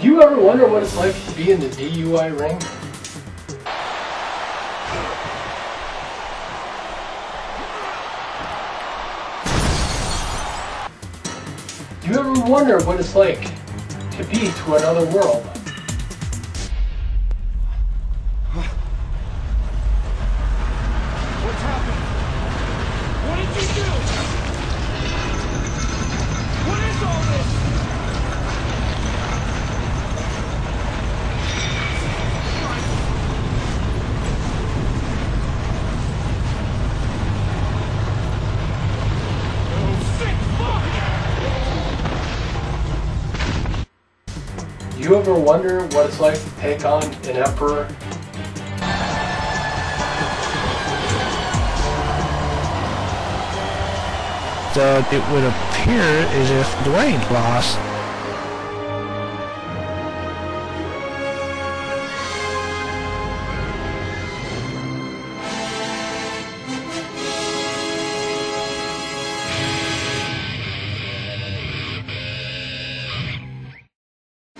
Do you ever wonder what it's like to be in the DUI ring? Do you ever wonder what it's like to be to another world? What's happening? What did you do? You ever wonder what it's like to take on an emperor? So it would appear as if Dwayne lost.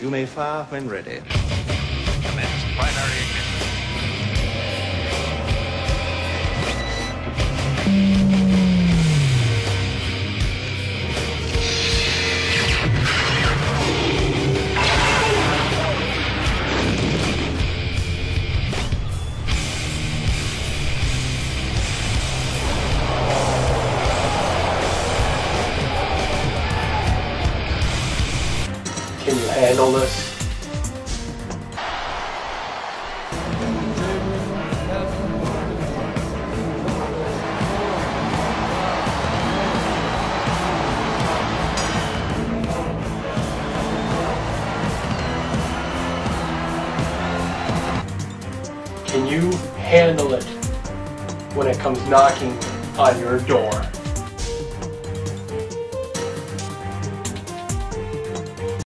You may fire when ready. Handle this? Can you handle it when it comes knocking on your door?